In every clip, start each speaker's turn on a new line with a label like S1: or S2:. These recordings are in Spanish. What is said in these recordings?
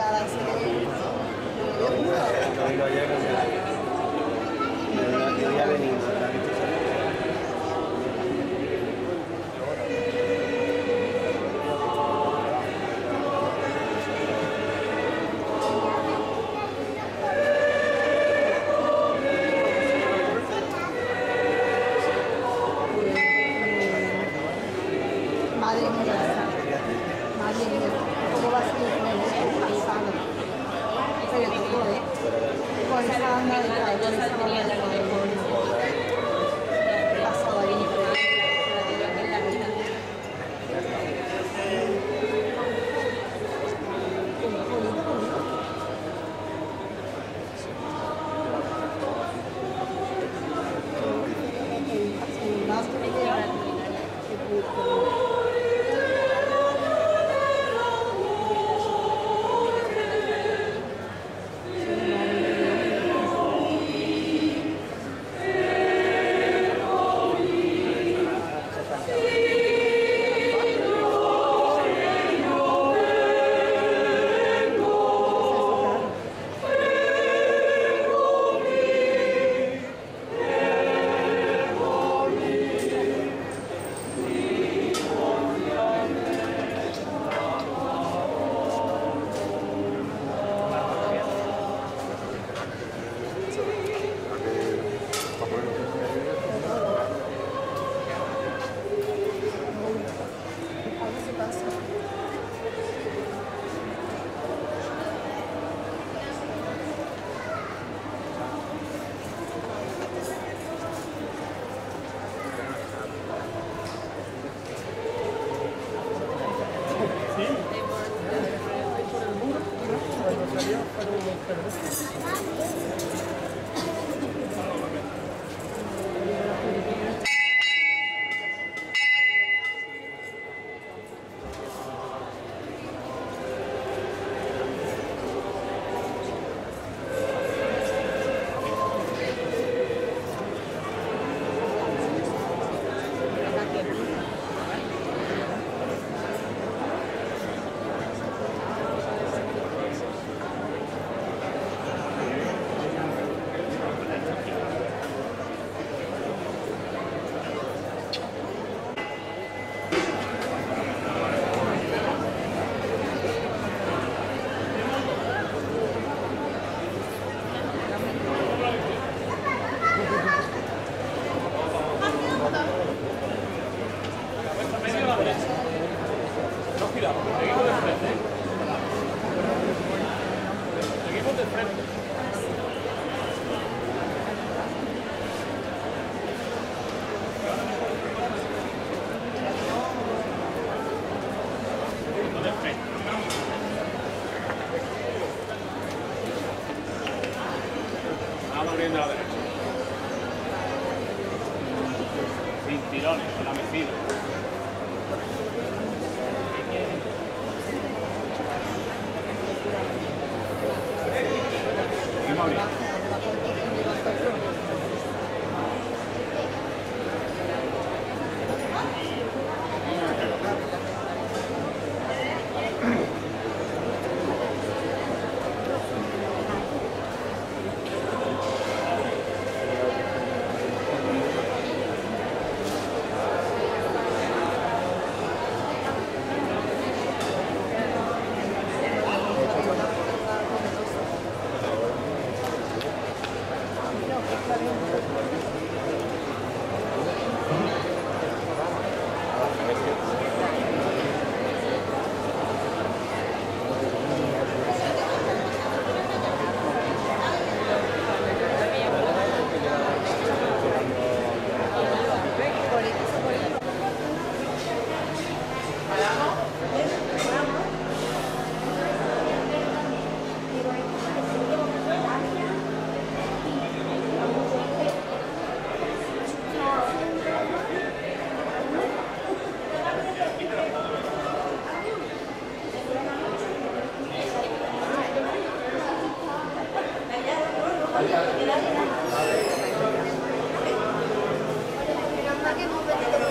S1: obligada a
S2: yo ya he visto
S3: Vamos abriendo a la derecha. Sin tirones, con la mecida. County. লাগে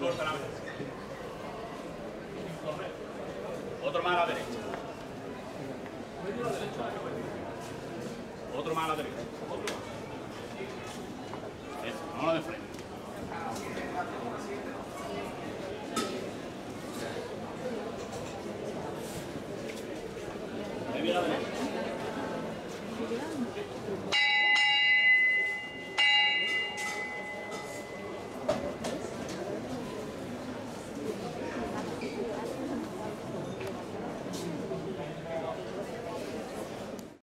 S3: corta la.